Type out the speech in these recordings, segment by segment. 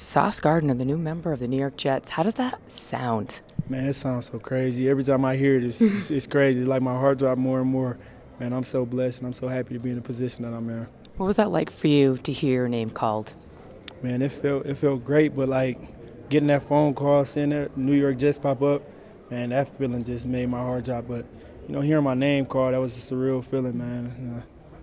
Sauce Gardner, the new member of the New York Jets. How does that sound? Man, it sounds so crazy. Every time I hear it, it's, it's, it's crazy. It's like my heart drops more and more. Man, I'm so blessed and I'm so happy to be in the position that I'm in. What was that like for you to hear your name called? Man, it felt it felt great, but like getting that phone call, seeing that New York Jets pop up, man, that feeling just made my heart drop. But you know, hearing my name called, that was just a real feeling, man. You uh,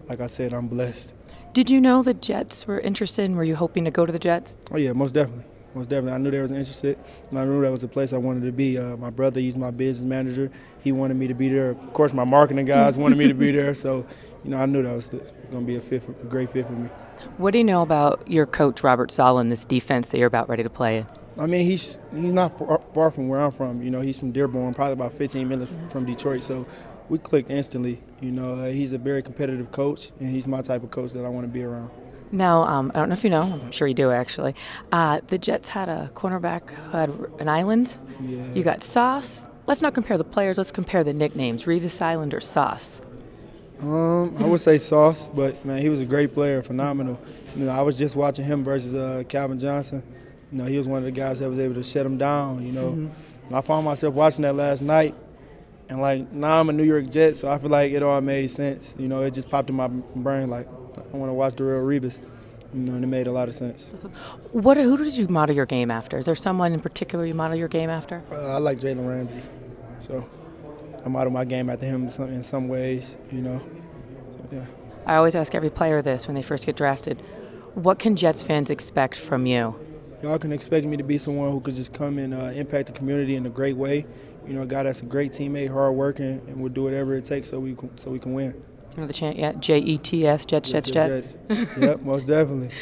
like I said, I'm blessed. Did you know the Jets were interested? Were you hoping to go to the Jets? Oh yeah, most definitely, most definitely. I knew they was interested, and I knew that was the place I wanted to be. Uh, my brother, he's my business manager. He wanted me to be there. Of course, my marketing guys wanted me to be there. So, you know, I knew that was going to be a fit, for, a great fit for me. What do you know about your coach Robert Saleh and this defense that you're about ready to play in? I mean, he's he's not far, far, from where I'm from. You know, he's from Dearborn, probably about 15 minutes from Detroit. So we clicked instantly. You know, uh, he's a very competitive coach, and he's my type of coach that I want to be around. Now, um, I don't know if you know. I'm sure you do, actually. Uh, the Jets had a cornerback who had an island. Yeah. You got Sauce. Let's not compare the players. Let's compare the nicknames. Revis Island or Sauce. Um, I would say Sauce, but man, he was a great player, phenomenal. You know, I was just watching him versus uh, Calvin Johnson. You know, he was one of the guys that was able to shut him down. You know, mm-hmm. I found myself watching that last night, and like now I'm a New York Jet, so I feel like it all made sense. You know, it just popped in my brain like I want to watch the real Revis. You know, and it made a lot of sense. What? Who did you model your game after? Is there someone in particular you model your game after? Uh, I like Jalen Ramsey, so I model my game after him in some, in some ways. You know, yeah. I always ask every player this when they first get drafted: What can Jets fans expect from you? Y'all can expect me to be someone who could just come and uh, impact the community in a great way. You know, a guy that's a great teammate, hardworking, and will do whatever it takes so we can, so we can win. You know the chant yet? J E T S, Jets, Jets, Jets. Jets. yep, most definitely.